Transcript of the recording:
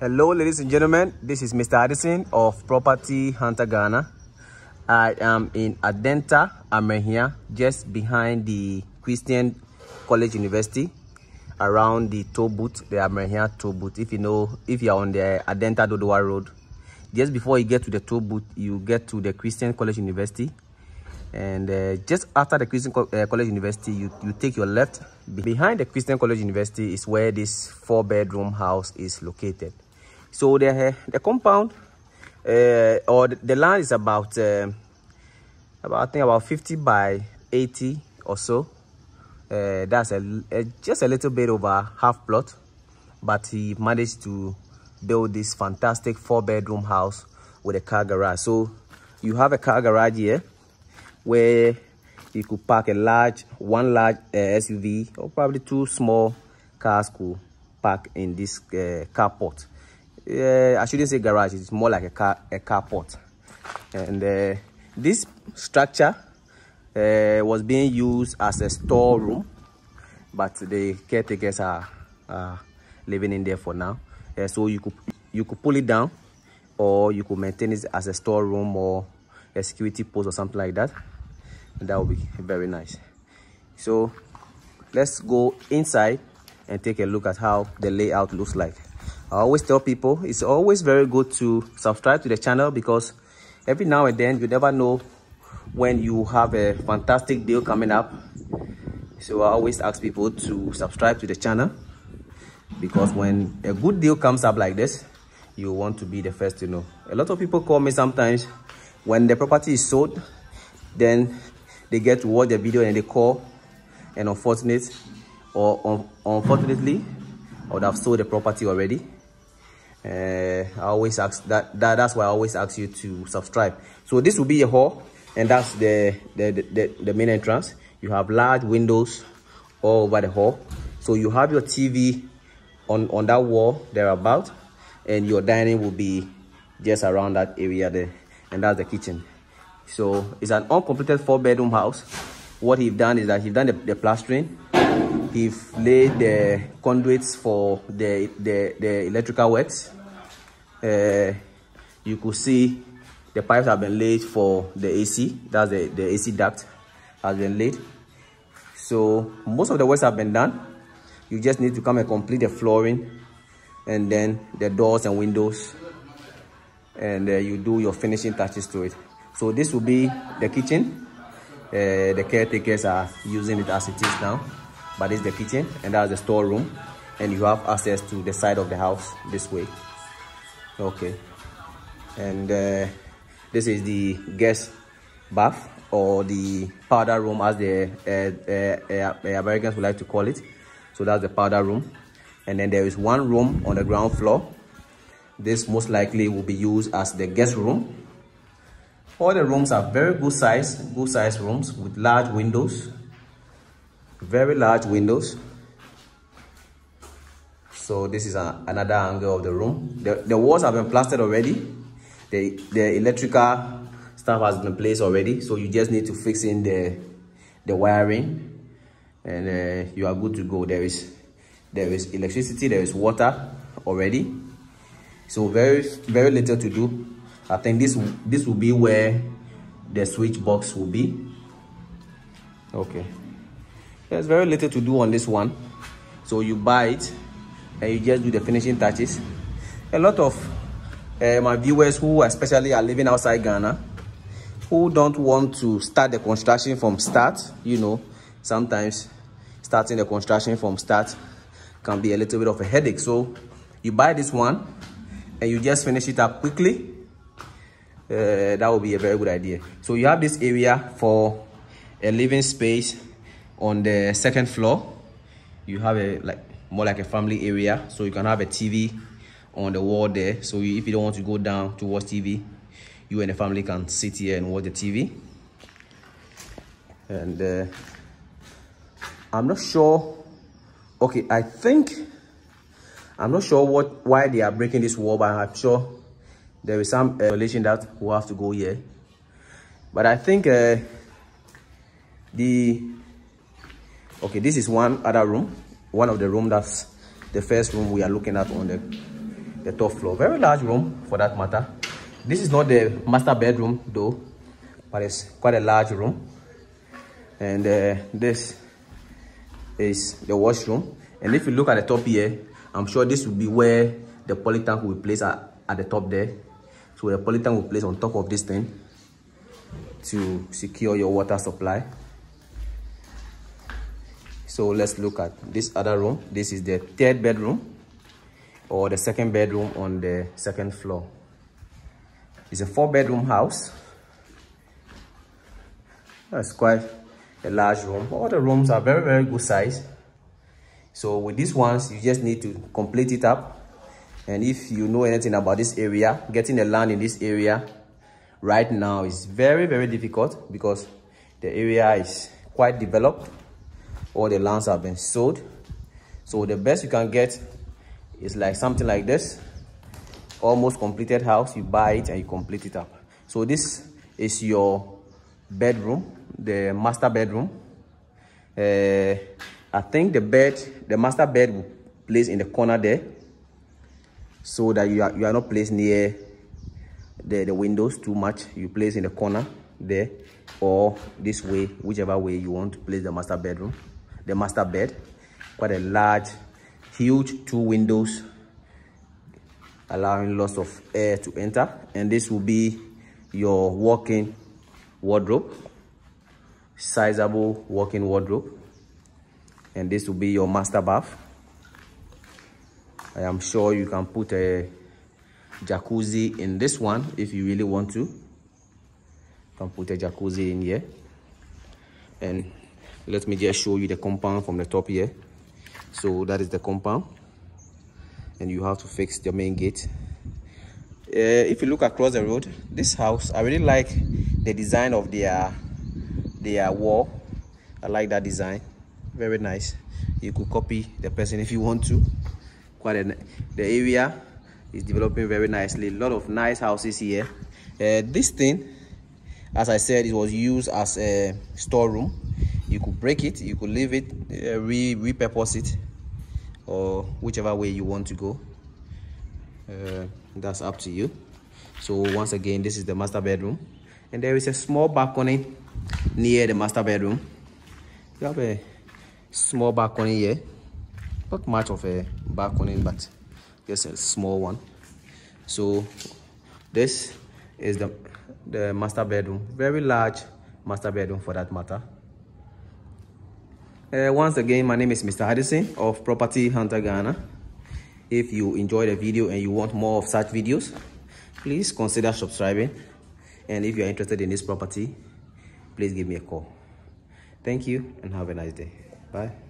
Hello, ladies and gentlemen. This is Mr. Addison of Property Hunter Ghana. I am in Adenta, Amehia, just behind the Christian College University, around the toll booth, the Amehia toll booth. If you know, if you are on the Adenta Dodowa Road, just before you get to the toll booth, you get to the Christian College University. And uh, just after the Christian Co uh, College University, you, you take your left. Behind the Christian College University is where this four bedroom house is located. So the, the compound uh, or the, the, land is about, uh, about, I think about 50 by 80 or so. Uh, that's a, a, just a little bit over half plot, but he managed to build this fantastic four bedroom house with a car garage. So you have a car garage here where you could park a large, one large uh, SUV or probably two small cars could park in this uh, carport uh, I shouldn't say garage, it's more like a car a carport. And uh, this structure uh, was being used as a storeroom, but the caretakers are, are living in there for now. Uh, so you could you could pull it down, or you could maintain it as a storeroom or a security post or something like that. And that would be very nice. So let's go inside and take a look at how the layout looks like. I always tell people it's always very good to subscribe to the channel because every now and then you never know when you have a fantastic deal coming up. So I always ask people to subscribe to the channel because when a good deal comes up like this, you want to be the first to know. A lot of people call me sometimes when the property is sold, then they get to watch the video and they call and unfortunate or un unfortunately I would have sold the property already uh, I always ask that, that that's why I always ask you to subscribe. So this will be a hall and that's the the, the, the main entrance. You have large windows all over the hall. So you have your TV on on that wall thereabout and your dining will be just around that area there and that's the kitchen. So it's an uncompleted four bedroom house. What he's done is that he's done the, the plastering. He've laid the conduits for the, the, the electrical works. Uh, you could see the pipes have been laid for the AC. That's the, the AC duct has been laid. So most of the works have been done. You just need to come and complete the flooring and then the doors and windows and uh, you do your finishing touches to it. So this will be the kitchen. Uh, the caretakers are using it as it is now but it's the kitchen and that's the storeroom and you have access to the side of the house this way okay. And uh, this is the guest bath or the powder room as the uh, uh, uh, Americans would like to call it. So that's the powder room. And then there is one room on the ground floor. This most likely will be used as the guest room. All the rooms are very good size good size rooms with large windows. Very large windows so this is a, another angle of the room. The, the walls have been plastered already. The the electrical stuff has been placed already. So you just need to fix in the the wiring. And uh, you are good to go. There is there is electricity there is water already. So very very little to do. I think this this will be where the switch box will be. Okay. There's very little to do on this one. So you buy it and you just do the finishing touches. A lot of uh, my viewers who especially are living outside Ghana, who don't want to start the construction from start, you know, sometimes starting the construction from start can be a little bit of a headache. So you buy this one and you just finish it up quickly. Uh, that would be a very good idea. So you have this area for a living space on the second floor you have a like more like a family area. So you can have a tv on the wall there. So if you don't want to go down to watch tv you and the family can sit here and watch the tv and uh, i'm not sure. Okay i think i'm not sure what why they are breaking this wall but i'm sure there is some uh, relation that will have to go here. But i think uh, the okay this is one other room one of the room that's the first room we are looking at on the the top floor. Very large room for that matter. This is not the master bedroom though but it's quite a large room. And uh, this is the washroom. And if you look at the top here i'm sure this will be where the poly will place at, at the top there. So the poly will place on top of this thing to secure your water supply so let's look at this other room. This is the third bedroom or the second bedroom on the second floor. It's a four bedroom house. That's quite a large room. All the rooms are very very good size. So with these ones you just need to complete it up. And if you know anything about this area getting the land in this area right now is very very difficult because the area is quite developed all the lands have been sold. So the best you can get is like something like this. Almost completed house you buy it and you complete it up. So this is your bedroom the master bedroom. Uh, i think the bed the master bed will place in the corner there so that you are, you are not placed near the, the windows too much. You place in the corner there or this way whichever way you want to place the master bedroom the master bed quite a large huge two windows allowing lots of air to enter. And this will be your walk-in wardrobe sizable walk-in wardrobe. And this will be your master bath. I am sure you can put a jacuzzi in this one if you really want to. You can put a jacuzzi in here. And let me just show you the compound from the top here. So that is the compound. And you have to fix the main gate. Uh, if you look across the road this house i really like the design of their their wall. I like that design. Very nice. You could copy the person if you want to. Quite a, the area is developing very nicely. A lot of nice houses here. Uh, this thing as i said it was used as a storeroom break it you could leave it uh, re repurpose it or whichever way you want to go. Uh, that's up to you. So once again this is the master bedroom and there is a small balcony near the master bedroom. You have a small balcony here not much of a balcony but just a small one. So this is the the master bedroom very large master bedroom for that matter uh, once again, my name is Mr. Addison of Property Hunter Ghana. If you enjoyed the video and you want more of such videos, please consider subscribing. And if you are interested in this property, please give me a call. Thank you and have a nice day. Bye.